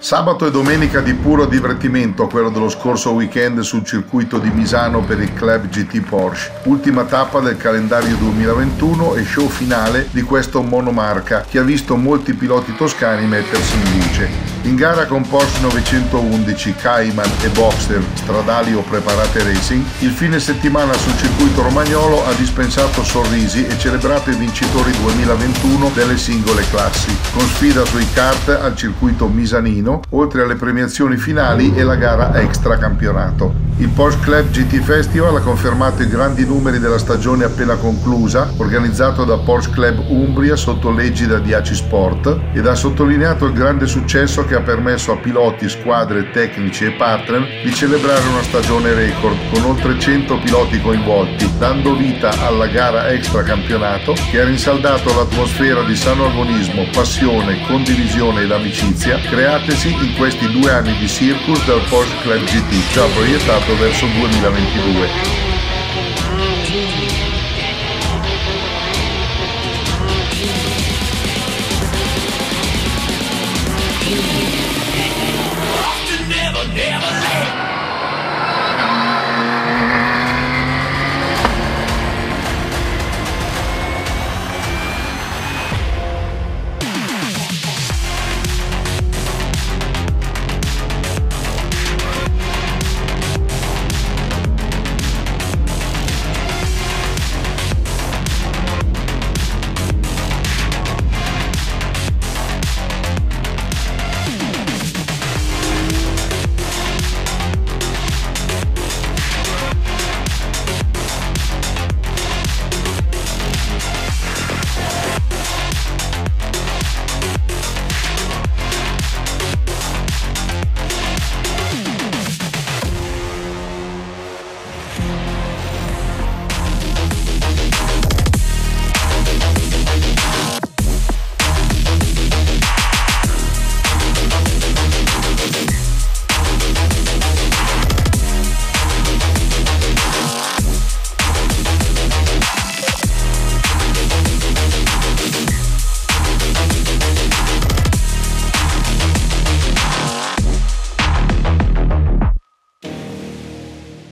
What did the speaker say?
Sabato e domenica di puro divertimento quello dello scorso weekend sul circuito di Misano per il Club GT Porsche, ultima tappa del calendario 2021 e show finale di questo monomarca che ha visto molti piloti toscani mettersi in luce. In gara con Porsche 911, Cayman e Boxer stradali o preparate racing, il fine settimana sul circuito romagnolo ha dispensato sorrisi e celebrato i vincitori 2021 delle singole classi, con sfida sui kart al circuito misanino oltre alle premiazioni finali e la gara extra campionato. Il Porsche Club GT Festival ha confermato i grandi numeri della stagione appena conclusa, organizzato da Porsche Club Umbria sotto l'egida di AC Sport, ed ha sottolineato il grande successo che ha permesso a piloti, squadre, tecnici e partner di celebrare una stagione record con oltre 100 piloti coinvolti, dando vita alla gara extra campionato che ha rinsaldato l'atmosfera di sano agonismo, passione, condivisione ed amicizia create svolgersi in questi due anni di circus dal Porsche Club GT, già proiettato verso 2022.